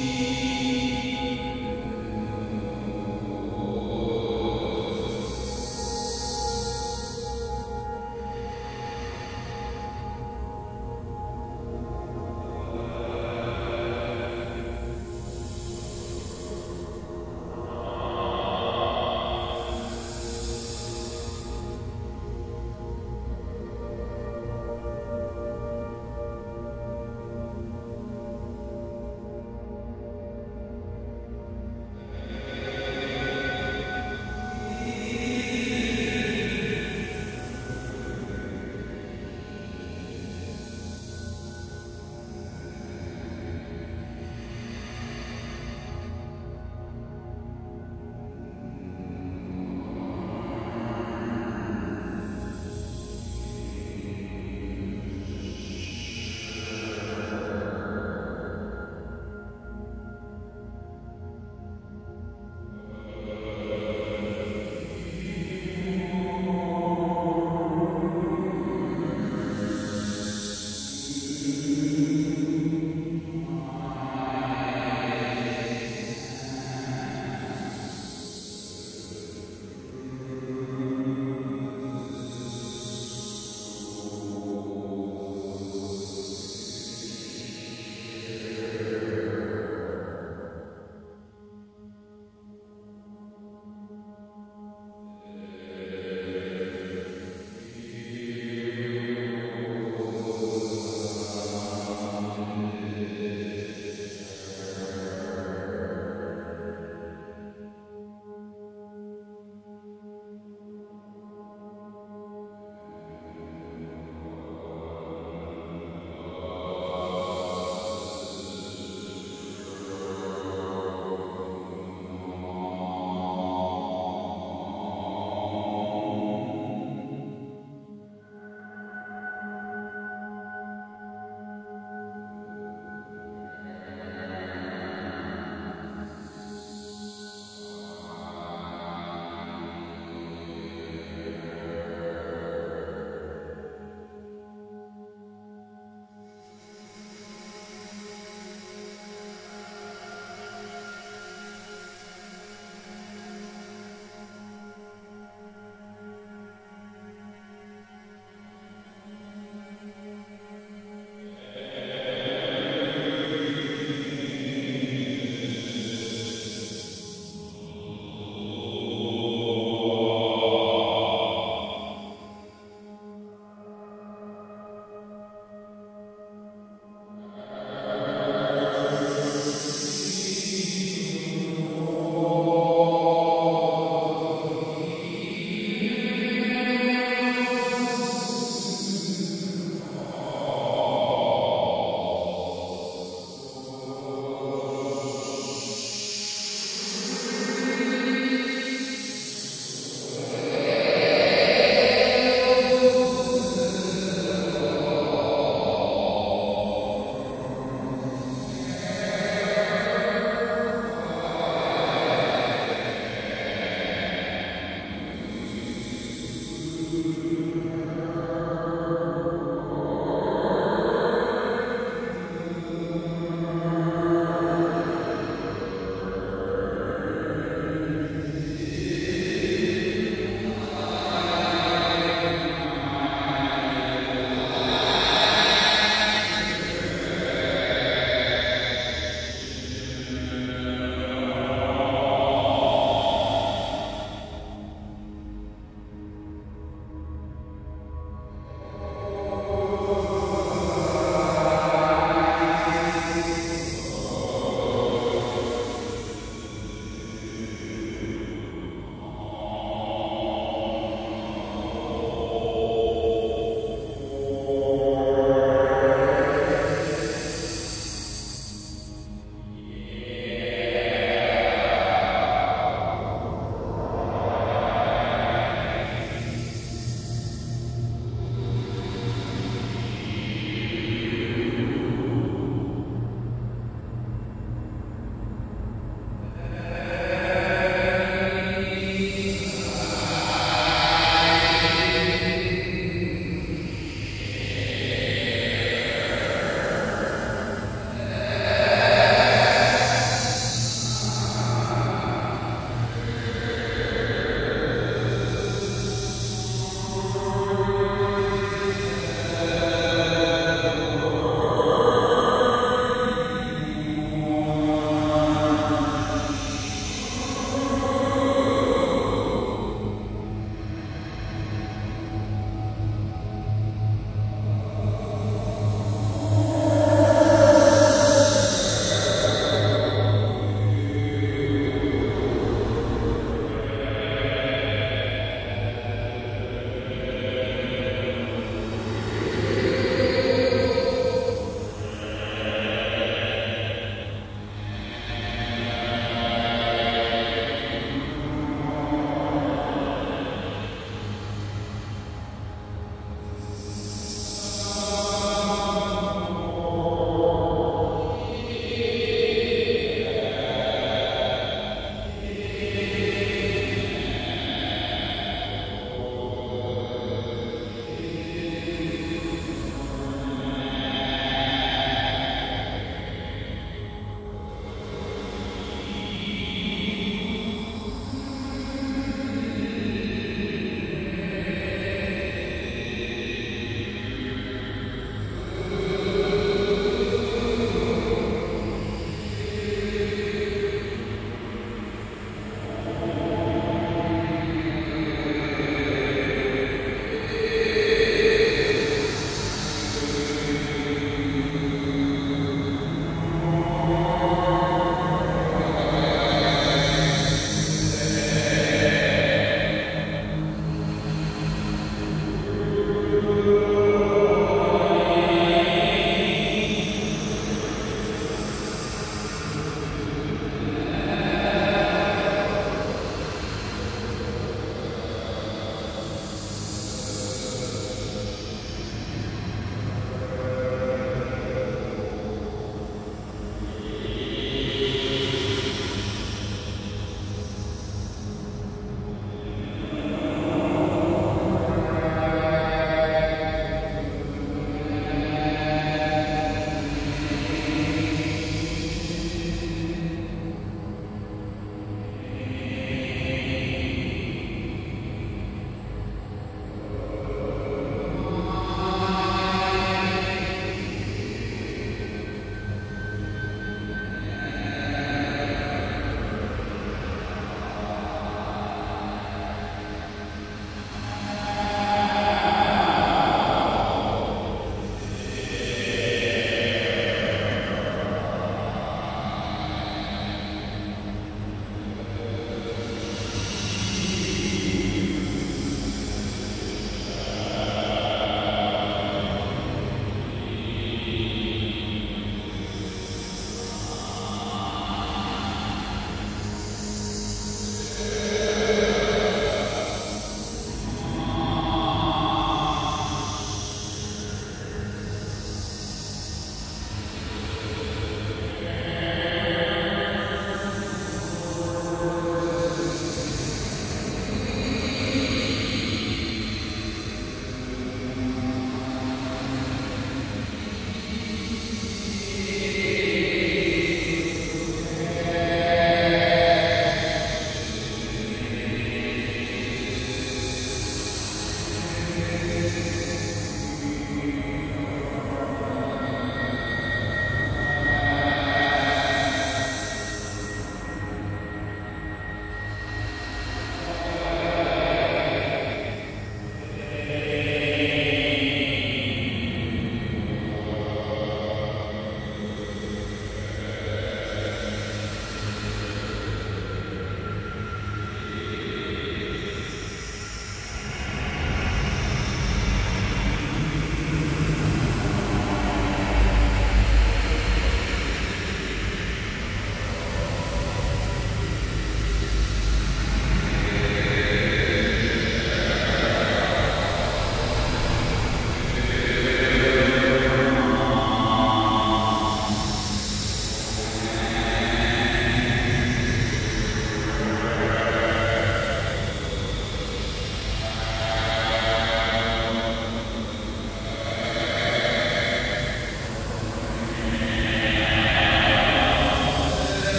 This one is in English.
You.